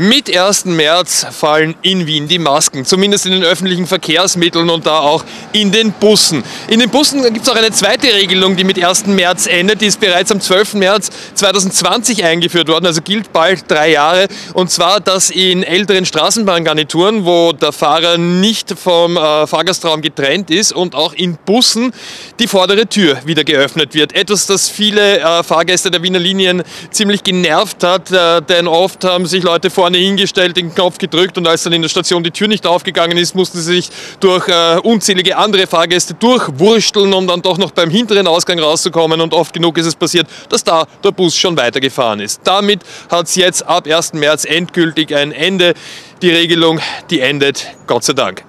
Mit 1. März fallen in Wien die Masken, zumindest in den öffentlichen Verkehrsmitteln und da auch in den Bussen. In den Bussen gibt es auch eine zweite Regelung, die mit 1. März endet. Die ist bereits am 12. März 2020 eingeführt worden, also gilt bald drei Jahre. Und zwar, dass in älteren Straßenbahngarnituren, wo der Fahrer nicht vom äh, Fahrgastraum getrennt ist und auch in Bussen die vordere Tür wieder geöffnet wird. Etwas, das viele äh, Fahrgäste der Wiener Linien ziemlich genervt hat, äh, denn oft haben sich Leute vor vorne hingestellt, den Knopf gedrückt und als dann in der Station die Tür nicht aufgegangen ist, mussten sie sich durch äh, unzählige andere Fahrgäste durchwursteln, um dann doch noch beim hinteren Ausgang rauszukommen. Und oft genug ist es passiert, dass da der Bus schon weitergefahren ist. Damit hat es jetzt ab 1. März endgültig ein Ende. Die Regelung, die endet, Gott sei Dank.